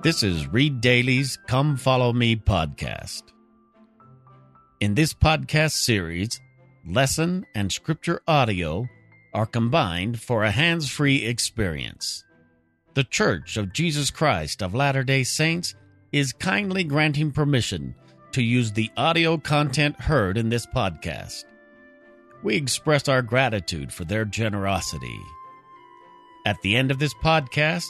This is Read Daily's Come Follow Me podcast. In this podcast series, lesson and scripture audio are combined for a hands free experience. The Church of Jesus Christ of Latter day Saints is kindly granting permission to use the audio content heard in this podcast. We express our gratitude for their generosity. At the end of this podcast,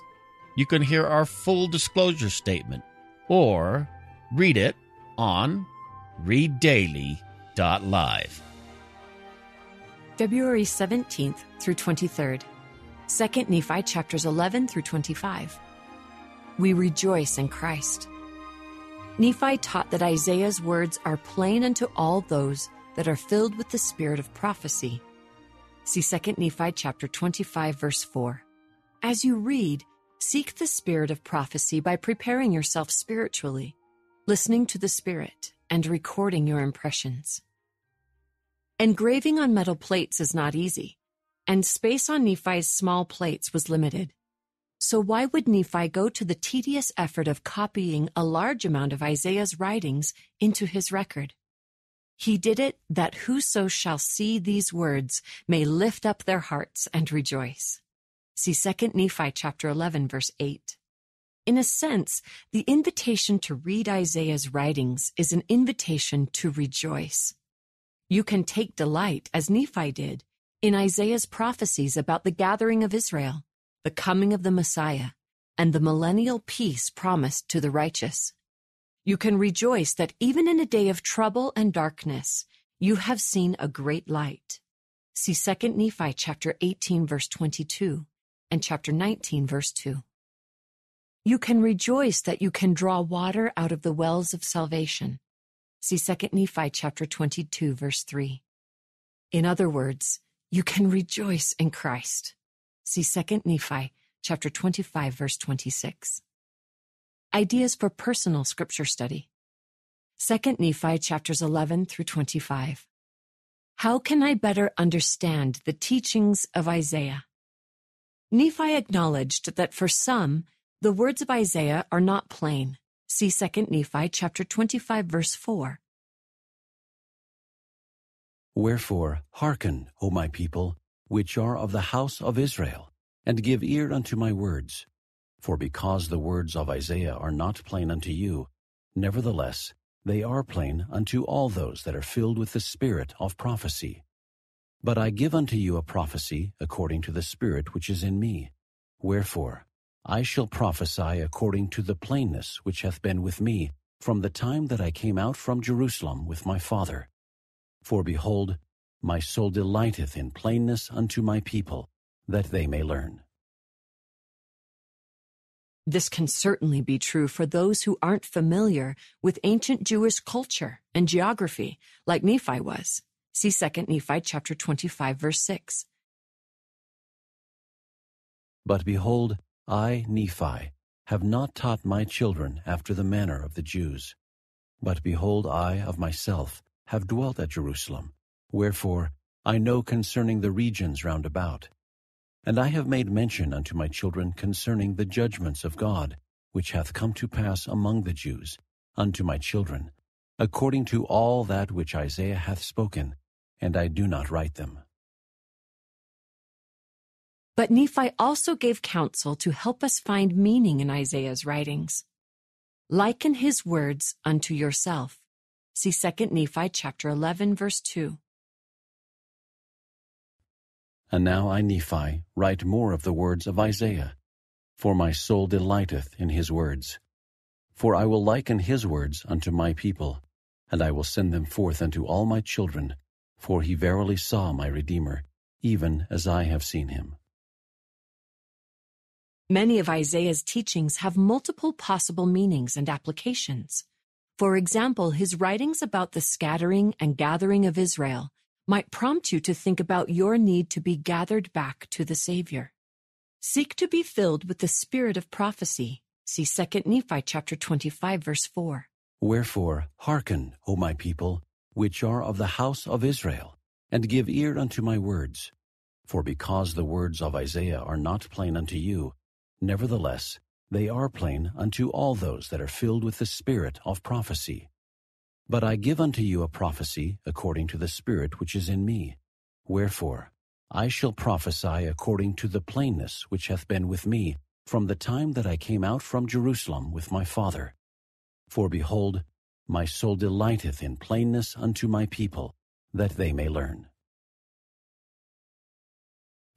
you can hear our full disclosure statement or read it on readdaily.live. February 17th through 23rd. 2nd Nephi chapters 11 through 25. We rejoice in Christ. Nephi taught that Isaiah's words are plain unto all those that are filled with the spirit of prophecy. See 2 Nephi chapter 25 verse 4. As you read, Seek the spirit of prophecy by preparing yourself spiritually, listening to the Spirit, and recording your impressions. Engraving on metal plates is not easy, and space on Nephi's small plates was limited. So why would Nephi go to the tedious effort of copying a large amount of Isaiah's writings into his record? He did it that whoso shall see these words may lift up their hearts and rejoice. See 2 Nephi chapter 11 verse 8. In a sense, the invitation to read Isaiah's writings is an invitation to rejoice. You can take delight, as Nephi did, in Isaiah's prophecies about the gathering of Israel, the coming of the Messiah, and the millennial peace promised to the righteous. You can rejoice that even in a day of trouble and darkness, you have seen a great light. See 2 Nephi chapter 18 verse 22 and chapter 19, verse 2. You can rejoice that you can draw water out of the wells of salvation. See 2 Nephi chapter 22, verse 3. In other words, you can rejoice in Christ. See 2 Nephi chapter 25, verse 26. Ideas for personal scripture study. 2 Nephi chapters 11 through 25. How can I better understand the teachings of Isaiah? Nephi acknowledged that for some, the words of Isaiah are not plain. See 2 Nephi chapter 25 verse 4. Wherefore, hearken, O my people, which are of the house of Israel, and give ear unto my words. For because the words of Isaiah are not plain unto you, nevertheless they are plain unto all those that are filled with the spirit of prophecy. But I give unto you a prophecy according to the Spirit which is in me. Wherefore, I shall prophesy according to the plainness which hath been with me from the time that I came out from Jerusalem with my Father. For behold, my soul delighteth in plainness unto my people, that they may learn. This can certainly be true for those who aren't familiar with ancient Jewish culture and geography, like Nephi was. See 2 Nephi chapter 25 verse 6. But behold, I, Nephi, have not taught my children after the manner of the Jews. But behold, I of myself have dwelt at Jerusalem. Wherefore I know concerning the regions round about. And I have made mention unto my children concerning the judgments of God, which hath come to pass among the Jews, unto my children, according to all that which Isaiah hath spoken, and I do not write them. But Nephi also gave counsel to help us find meaning in Isaiah's writings. Liken his words unto yourself. See 2 Nephi chapter 11 verse 2. And now I, Nephi, write more of the words of Isaiah, for my soul delighteth in his words. For I will liken his words unto my people, and I will send them forth unto all my children, for he verily saw my Redeemer, even as I have seen him. Many of Isaiah's teachings have multiple possible meanings and applications. For example, his writings about the scattering and gathering of Israel might prompt you to think about your need to be gathered back to the Savior. Seek to be filled with the spirit of prophecy. See 2 Nephi chapter 25 verse 4. Wherefore, hearken, O my people, which are of the house of Israel, and give ear unto my words. For because the words of Isaiah are not plain unto you, nevertheless They are plain unto all those that are filled with the spirit of prophecy. But I give unto you a prophecy according to the Spirit which is in me. Wherefore, I shall prophesy according to the plainness which hath been with me from the time that I came out from Jerusalem with my Father. For behold, my soul delighteth in plainness unto my people, that they may learn.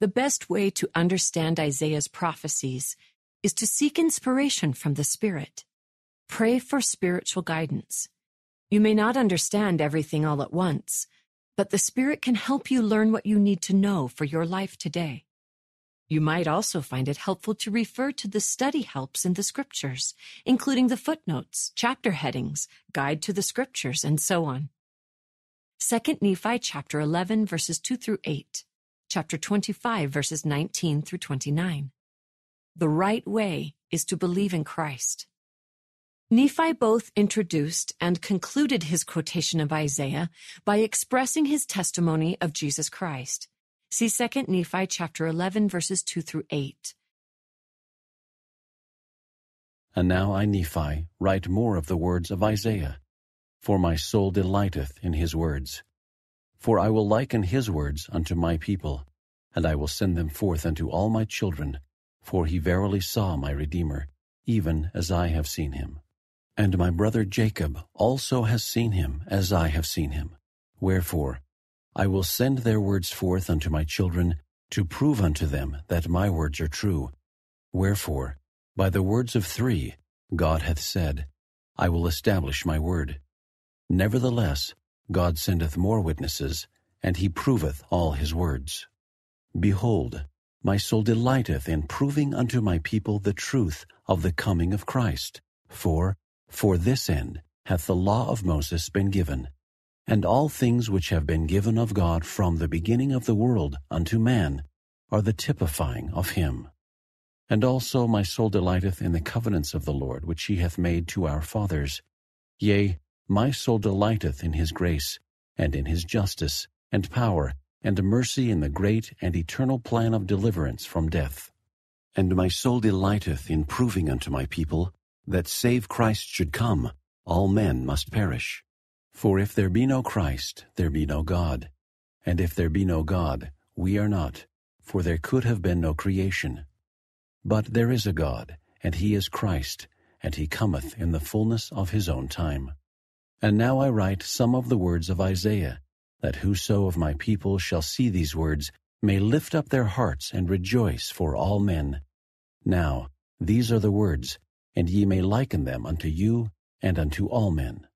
The best way to understand Isaiah's prophecies is to seek inspiration from the Spirit. Pray for spiritual guidance. You may not understand everything all at once, but the Spirit can help you learn what you need to know for your life today. You might also find it helpful to refer to the study helps in the Scriptures, including the footnotes, chapter headings, guide to the Scriptures, and so on. 2 Nephi chapter 11 verses 2 through 8, chapter 25 verses 19 through 29. The right way is to believe in Christ. Nephi both introduced and concluded his quotation of Isaiah by expressing his testimony of Jesus Christ. See 2 Nephi chapter 11 verses 2 through 8. And now I, Nephi, write more of the words of Isaiah, for my soul delighteth in his words. For I will liken his words unto my people, and I will send them forth unto all my children, for he verily saw my Redeemer, even as I have seen him. And my brother Jacob also has seen him as I have seen him. Wherefore, I will send their words forth unto my children, to prove unto them that my words are true. Wherefore, by the words of three, God hath said, I will establish my word. Nevertheless, God sendeth more witnesses, and he proveth all his words. Behold, my soul delighteth in proving unto my people the truth of the coming of Christ. For for this end hath the law of Moses been given, and all things which have been given of God from the beginning of the world unto man are the typifying of him. And also my soul delighteth in the covenants of the Lord which he hath made to our fathers. Yea, my soul delighteth in his grace, and in his justice, and power, and mercy in the great and eternal plan of deliverance from death. And my soul delighteth in proving unto my people that save Christ should come, all men must perish. For if there be no Christ, there be no God. And if there be no God, we are not, for there could have been no creation. But there is a God, and he is Christ, and he cometh in the fullness of his own time. And now I write some of the words of Isaiah, that whoso of my people shall see these words may lift up their hearts and rejoice for all men. Now, these are the words, and ye may liken them unto you and unto all men.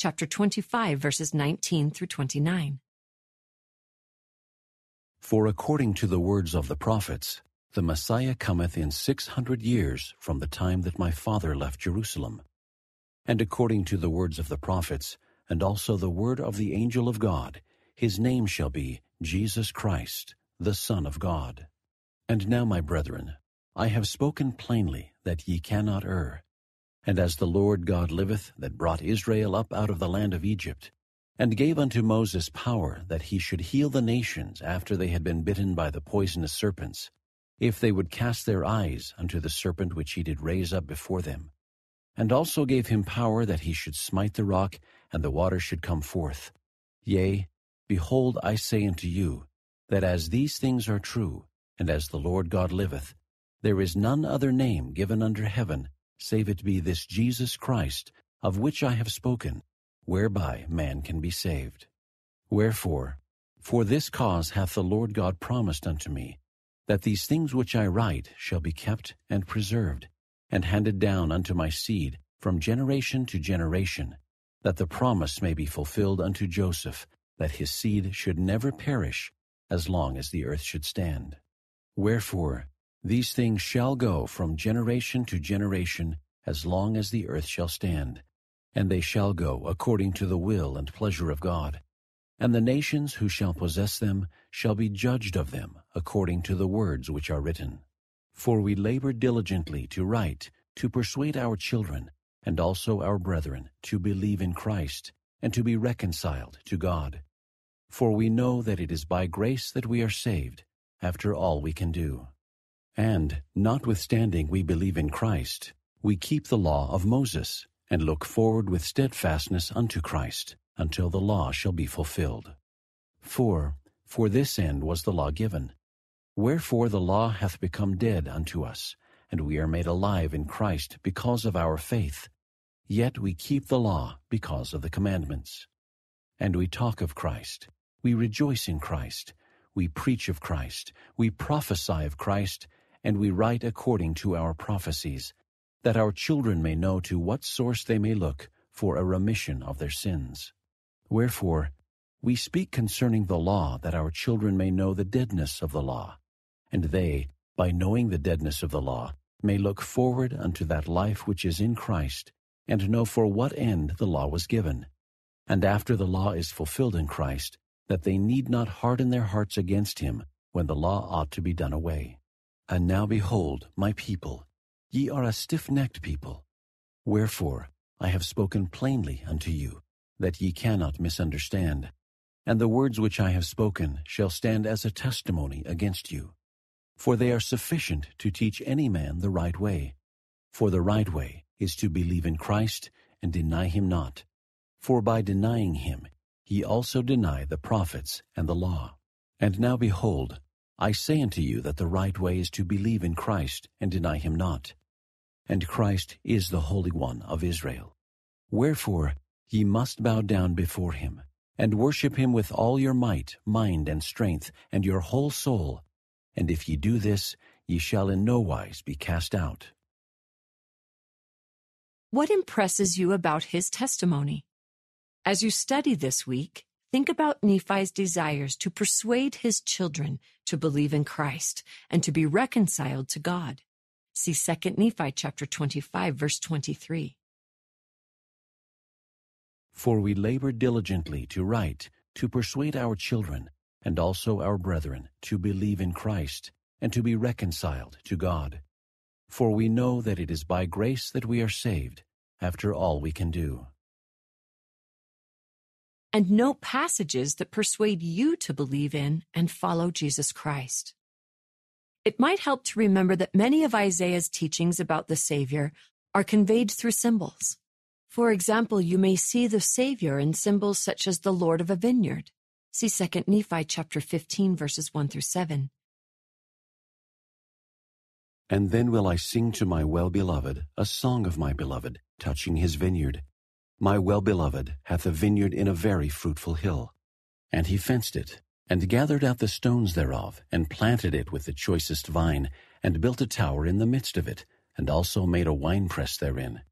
Chapter 25, verses 19 through 29. For according to the words of the prophets, the Messiah cometh in six hundred years from the time that my father left Jerusalem. And according to the words of the prophets, and also the word of the angel of God, his name shall be Jesus Christ, the Son of God. And now, my brethren, I have spoken plainly that ye cannot err. And as the Lord God liveth, that brought Israel up out of the land of Egypt, and gave unto Moses power that he should heal the nations after they had been bitten by the poisonous serpents, if they would cast their eyes unto the serpent which he did raise up before them, and also gave him power that he should smite the rock, and the water should come forth. Yea, behold, I say unto you, that as these things are true, and as the Lord God liveth, there is none other name given under heaven, save it be this Jesus Christ, of which I have spoken, whereby man can be saved. Wherefore, for this cause hath the Lord God promised unto me, that these things which I write shall be kept and preserved, and handed down unto my seed from generation to generation, that the promise may be fulfilled unto Joseph, that his seed should never perish, as long as the earth should stand. Wherefore, these things shall go from generation to generation as long as the earth shall stand, and they shall go according to the will and pleasure of God. And the nations who shall possess them shall be judged of them according to the words which are written. For we labor diligently to write, to persuade our children, and also our brethren, to believe in Christ, and to be reconciled to God. For we know that it is by grace that we are saved, after all we can do. And, notwithstanding we believe in Christ, we keep the law of Moses, and look forward with steadfastness unto Christ, until the law shall be fulfilled. For, for this end was the law given. Wherefore the law hath become dead unto us, and we are made alive in Christ because of our faith. Yet we keep the law because of the commandments. And we talk of Christ, we rejoice in Christ, we preach of Christ, we prophesy of Christ, and we write according to our prophecies, that our children may know to what source they may look for a remission of their sins. Wherefore, we speak concerning the law that our children may know the deadness of the law, and they, by knowing the deadness of the law, may look forward unto that life which is in Christ, and know for what end the law was given. And after the law is fulfilled in Christ, that they need not harden their hearts against him, when the law ought to be done away. And now behold, my people, ye are a stiff-necked people. Wherefore I have spoken plainly unto you, that ye cannot misunderstand. And the words which I have spoken shall stand as a testimony against you. For they are sufficient to teach any man the right way. For the right way is to believe in Christ and deny him not. For by denying him ye also deny the prophets and the law. And now behold, I say unto you that the right way is to believe in Christ and deny him not. And Christ is the Holy One of Israel. Wherefore ye must bow down before him, and worship him with all your might, mind, and strength, and your whole soul. And if ye do this, ye shall in no wise be cast out. What impresses you about his testimony? As you study this week, Think about Nephi's desires to persuade his children to believe in Christ and to be reconciled to God. See 2 Nephi chapter 25 verse 23. For we labor diligently to write, to persuade our children, and also our brethren, to believe in Christ, and to be reconciled to God. For we know that it is by grace that we are saved, after all we can do and note passages that persuade you to believe in and follow Jesus Christ. It might help to remember that many of Isaiah's teachings about the Savior are conveyed through symbols. For example, you may see the Savior in symbols such as the Lord of a vineyard. See 2 Nephi chapter 15 verses 1 through 7. And then will I sing to my well-beloved a song of my beloved, touching his vineyard. My well-beloved hath a vineyard in a very fruitful hill. And he fenced it, and gathered out the stones thereof, and planted it with the choicest vine, and built a tower in the midst of it, and also made a winepress therein.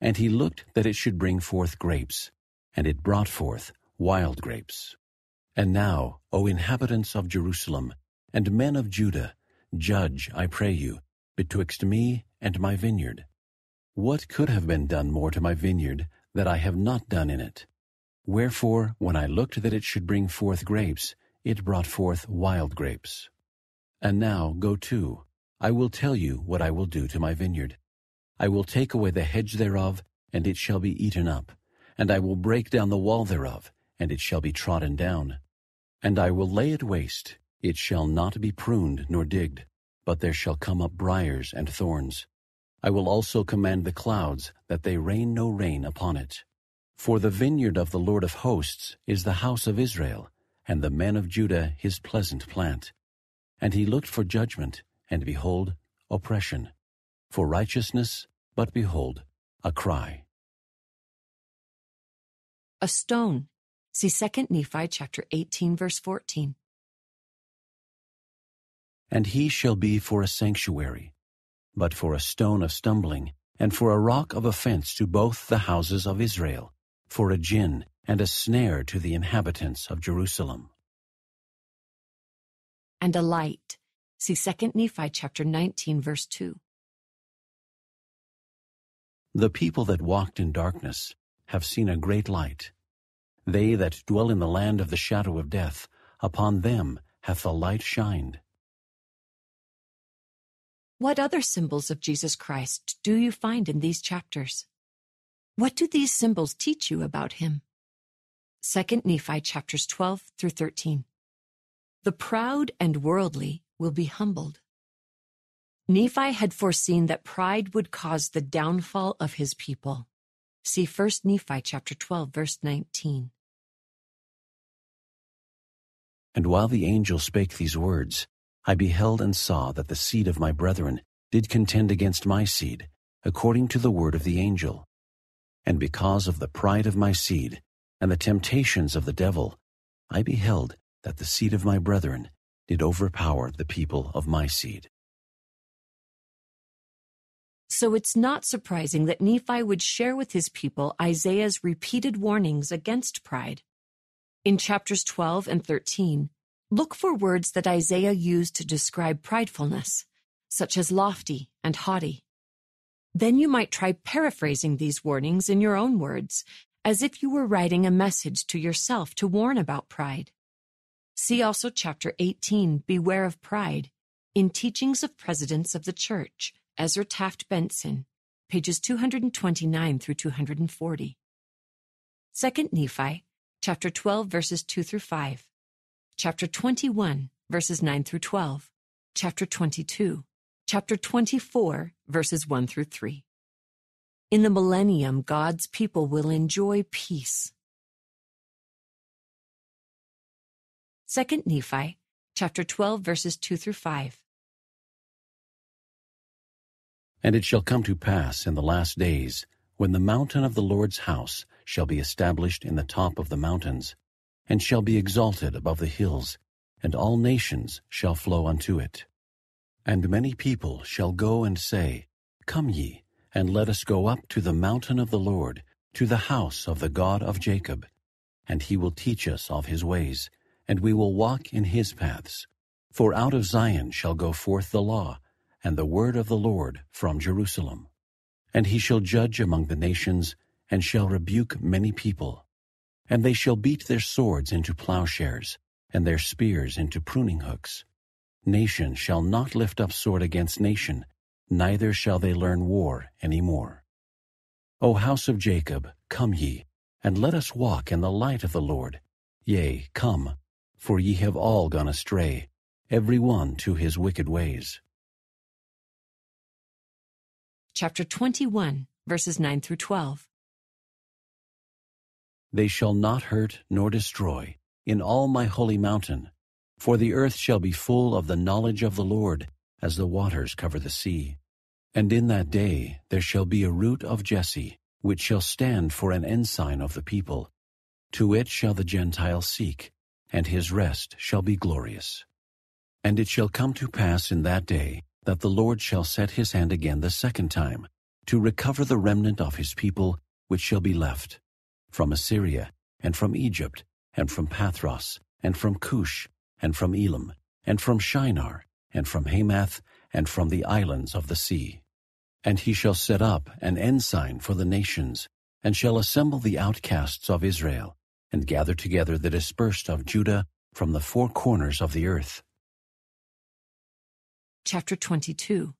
And he looked that it should bring forth grapes, and it brought forth wild grapes. And now, O inhabitants of Jerusalem, and men of Judah, judge, I pray you, betwixt me and my vineyard. What could have been done more to my vineyard that I have not done in it. Wherefore, when I looked that it should bring forth grapes, it brought forth wild grapes. And now go to, I will tell you what I will do to my vineyard. I will take away the hedge thereof, and it shall be eaten up, and I will break down the wall thereof, and it shall be trodden down. And I will lay it waste, it shall not be pruned nor digged, but there shall come up briers and thorns. I will also command the clouds that they rain no rain upon it. For the vineyard of the Lord of hosts is the house of Israel, and the men of Judah his pleasant plant. And he looked for judgment, and behold, oppression. For righteousness, but behold, a cry. A stone. See 2 Nephi chapter 18 verse 14. And he shall be for a sanctuary, but for a stone of stumbling, and for a rock of offense to both the houses of Israel, for a gin and a snare to the inhabitants of Jerusalem. And a light. See 2 Nephi chapter 19 verse 2. The people that walked in darkness have seen a great light. They that dwell in the land of the shadow of death, upon them hath the light shined. What other symbols of Jesus Christ do you find in these chapters? What do these symbols teach you about him? 2 Nephi chapters 12 through 13. The proud and worldly will be humbled. Nephi had foreseen that pride would cause the downfall of his people. See 1 Nephi chapter 12 verse 19. And while the angel spake these words, I beheld and saw that the seed of my brethren did contend against my seed, according to the word of the angel. And because of the pride of my seed, and the temptations of the devil, I beheld that the seed of my brethren did overpower the people of my seed. So it's not surprising that Nephi would share with his people Isaiah's repeated warnings against pride. In chapters 12 and 13, look for words that Isaiah used to describe pridefulness, such as lofty and haughty. Then you might try paraphrasing these warnings in your own words, as if you were writing a message to yourself to warn about pride. See also chapter 18, Beware of Pride, in Teachings of Presidents of the Church, Ezra Taft Benson, pages 229 through 240. 2 Nephi, chapter 12, verses 2 through 5, chapter 21, verses 9 through 12, chapter 22, chapter 24, verses 1 through 3. In the millennium, God's people will enjoy peace. 2 Nephi, chapter 12, verses 2 through 5. And it shall come to pass in the last days, when the mountain of the Lord's house shall be established in the top of the mountains, and shall be exalted above the hills, and all nations shall flow unto it. And many people shall go and say, Come ye, and let us go up to the mountain of the Lord, to the house of the God of Jacob. And he will teach us of his ways, and we will walk in his paths. For out of Zion shall go forth the law, and the word of the Lord from Jerusalem. And he shall judge among the nations, and shall rebuke many people. And they shall beat their swords into plowshares, and their spears into pruning hooks. Nation shall not lift up sword against nation, neither shall they learn war any more. O house of Jacob, come ye, and let us walk in the light of the Lord. Yea, come, for ye have all gone astray, every one to his wicked ways. Chapter 21, verses 9 through 12. They shall not hurt nor destroy in all my holy mountain, for the earth shall be full of the knowledge of the Lord, as the waters cover the sea. And in that day there shall be a root of Jesse, which shall stand for an ensign of the people. To it shall the Gentiles seek, and his rest shall be glorious. And it shall come to pass in that day that the Lord shall set his hand again the second time, to recover the remnant of his people which shall be left, from Assyria, and from Egypt, and from Pathros, and from Cush, and from Elam, and from Shinar, and from Hamath, and from the islands of the sea. And he shall set up an ensign for the nations, and shall assemble the outcasts of Israel, and gather together the dispersed of Judah from the four corners of the earth. Chapter 22.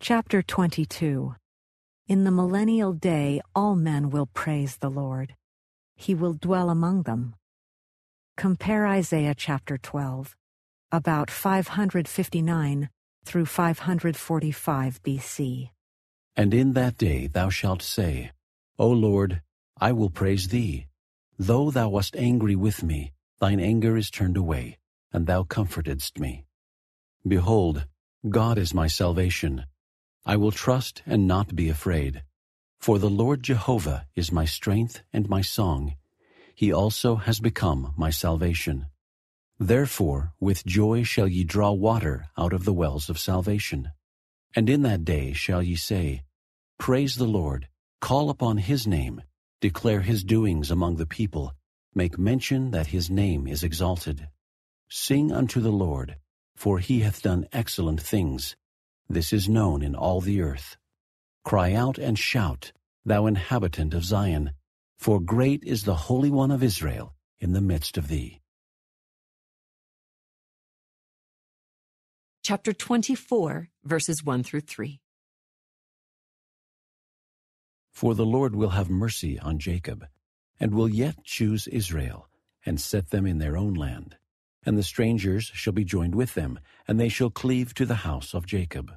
Chapter 22 In the millennial day all men will praise the Lord. He will dwell among them. Compare Isaiah chapter 12, about 559 through 545 BC. And in that day thou shalt say, O Lord, I will praise thee. Though thou wast angry with me, thine anger is turned away, and thou comfortedst me. Behold, God is my salvation. I will trust and not be afraid. For the Lord Jehovah is my strength and my song. He also has become my salvation. Therefore with joy shall ye draw water out of the wells of salvation. And in that day shall ye say, Praise the Lord, call upon his name, Declare his doings among the people. Make mention that his name is exalted. Sing unto the Lord, for he hath done excellent things. This is known in all the earth. Cry out and shout, thou inhabitant of Zion, for great is the Holy One of Israel in the midst of thee. Chapter 24, verses 1 through 3. For the Lord will have mercy on Jacob, and will yet choose Israel, and set them in their own land. And the strangers shall be joined with them, and they shall cleave to the house of Jacob.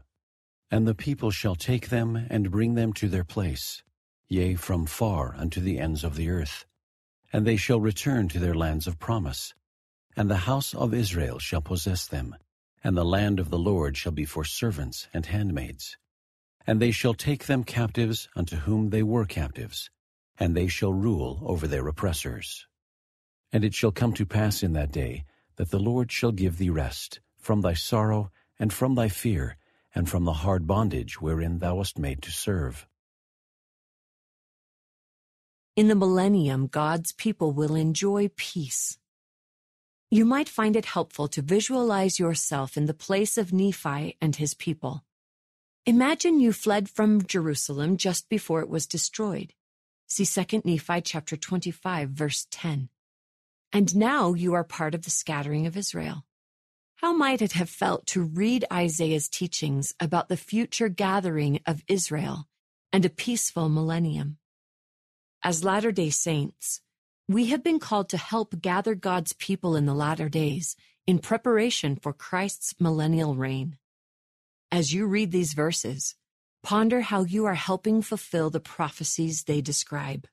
And the people shall take them and bring them to their place, yea, from far unto the ends of the earth. And they shall return to their lands of promise. And the house of Israel shall possess them, and the land of the Lord shall be for servants and handmaids. And they shall take them captives unto whom they were captives, and they shall rule over their oppressors. And it shall come to pass in that day, that the Lord shall give thee rest from thy sorrow and from thy fear and from the hard bondage wherein thou wast made to serve. In the millennium, God's people will enjoy peace. You might find it helpful to visualize yourself in the place of Nephi and his people. Imagine you fled from Jerusalem just before it was destroyed. See 2 Nephi chapter 25 verse 10. And now you are part of the scattering of Israel. How might it have felt to read Isaiah's teachings about the future gathering of Israel and a peaceful millennium? As Latter day Saints, we have been called to help gather God's people in the latter days in preparation for Christ's millennial reign. As you read these verses, ponder how you are helping fulfill the prophecies they describe.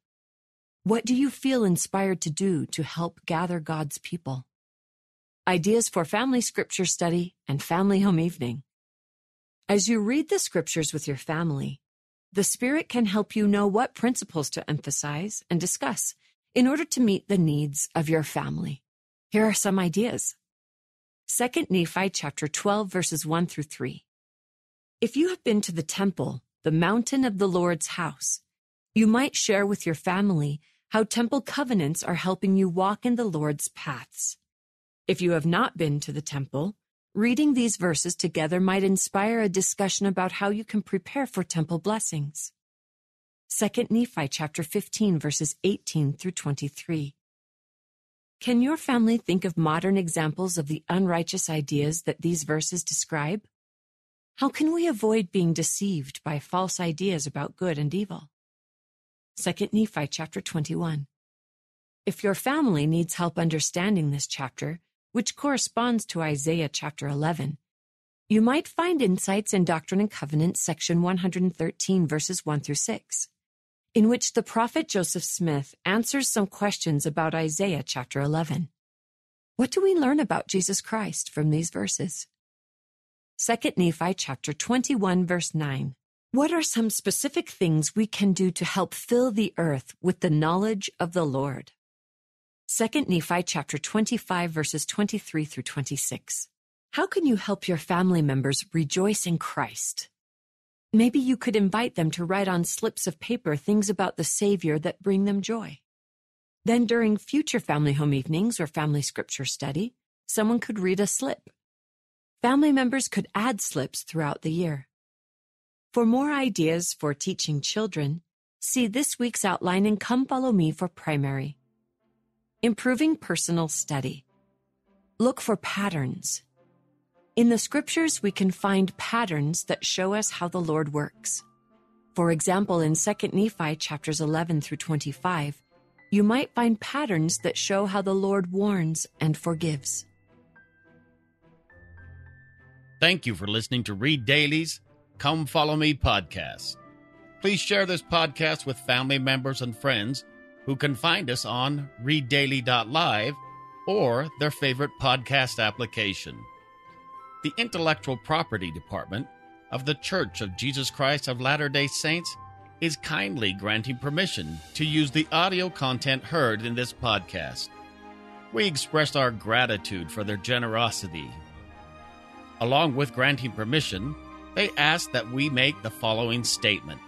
What do you feel inspired to do to help gather God's people? Ideas for family scripture study and family home evening. As you read the scriptures with your family, the Spirit can help you know what principles to emphasize and discuss in order to meet the needs of your family. Here are some ideas. 2 Nephi chapter 12 verses 1 through 3. If you have been to the temple, the mountain of the Lord's house, you might share with your family how temple covenants are helping you walk in the Lord's paths. If you have not been to the temple, reading these verses together might inspire a discussion about how you can prepare for temple blessings. 2 Nephi chapter 15 verses 18 through 23. Can your family think of modern examples of the unrighteous ideas that these verses describe? How can we avoid being deceived by false ideas about good and evil? 2 Nephi chapter 21. If your family needs help understanding this chapter, which corresponds to Isaiah chapter 11, you might find insights in Doctrine and Covenants section 113 verses 1 through 6, in which the prophet Joseph Smith answers some questions about Isaiah chapter 11. What do we learn about Jesus Christ from these verses? 2 Nephi chapter 21 verse 9. What are some specific things we can do to help fill the earth with the knowledge of the Lord? 2 Nephi chapter 25 verses 23 through 26. How can you help your family members rejoice in Christ? Maybe you could invite them to write on slips of paper things about the Savior that bring them joy. Then during future family home evenings or family scripture study, someone could read a slip. Family members could add slips throughout the year. For more ideas for teaching children, see this week's outline and come follow me for primary. Improving personal study. Look for patterns. In the scriptures, we can find patterns that show us how the Lord works. For example, in 2 Nephi chapters 11 through 25, you might find patterns that show how the Lord warns and forgives. Thank you for listening to Read Daily's Come Follow Me podcast. Please share this podcast with family members and friends who can find us on readdaily.live or their favorite podcast application. The Intellectual Property Department of the Church of Jesus Christ of Latter day Saints is kindly granting permission to use the audio content heard in this podcast. We express our gratitude for their generosity. Along with granting permission, they ask that we make the following statement.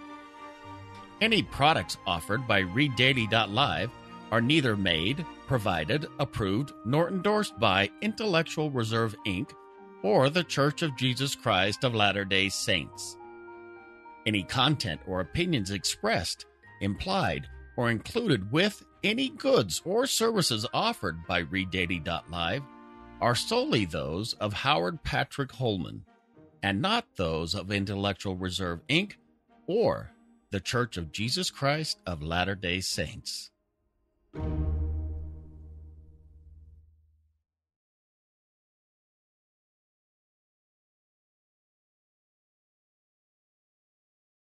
Any products offered by ReadDaily.live are neither made, provided, approved, nor endorsed by Intellectual Reserve Inc. or The Church of Jesus Christ of Latter day Saints. Any content or opinions expressed, implied, or included with any goods or services offered by ReadDaily.live are solely those of Howard Patrick Holman and not those of Intellectual Reserve Inc. or the Church of Jesus Christ of Latter day Saints.